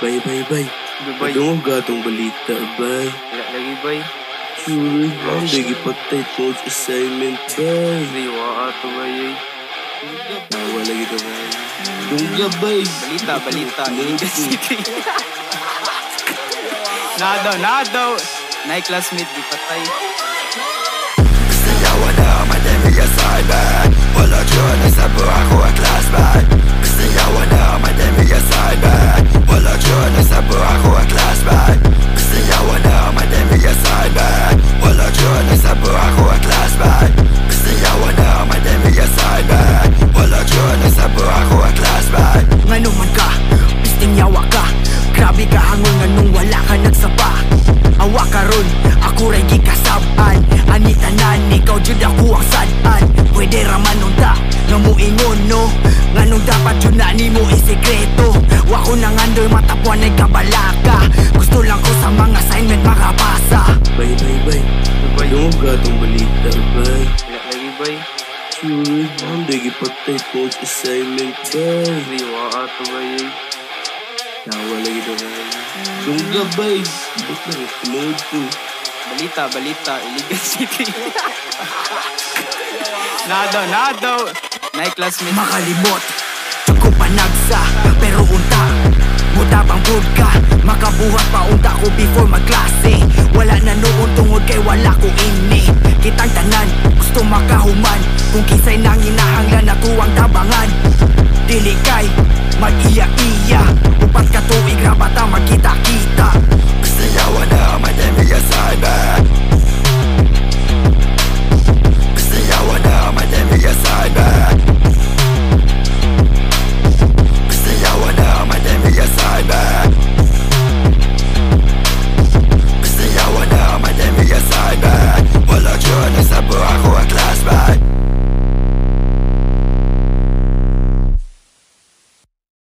Bay, bay, bay. Bay. Ano ang gatong balita, bay? Wala lagi bay. Sure, hindi gipatay po sa assignment, bay. Riwa ato bay. Tawa lagi ka, bay. Dungga, bay. Balita, balita. Iligan City. Nado, nado. Nay classmate di patay. Yawa na madami assignment Wala dyan sa buhay ko ang classmate Ngano man ka, pisting yawa ka Grabe ka hangon nga nung wala ka nagsaba Awa ka ron, ako rin gikasaban Ani tanan, ikaw jud ako ang sadan Pwede raman nung ta, nga mo ingon no Nga nung dapat yun na ni mo isekreto Wa ko nang andoy matapuan ay kabalaka Gusto lang ko sa mga assignment makabasa Bay, bay, bay. Ang gatong balita, bay? Lagi bay. Sure, hindi gipatay po sa assignment, bay. Riwa ato bay. Tawa lagi ka, bay. Dungga, bay. Ba't lang ipinood ko? Balita, balita. Iligan City. nado, nado. Nay classmate. Makalimot, ko panagsa Pero unta, mutabang brood ka Makabuhat pa unta ko before magklase Wala na noon tungod kay wala ko ini Kitang tanan, gusto makahuman Kung kisay nang inahanglan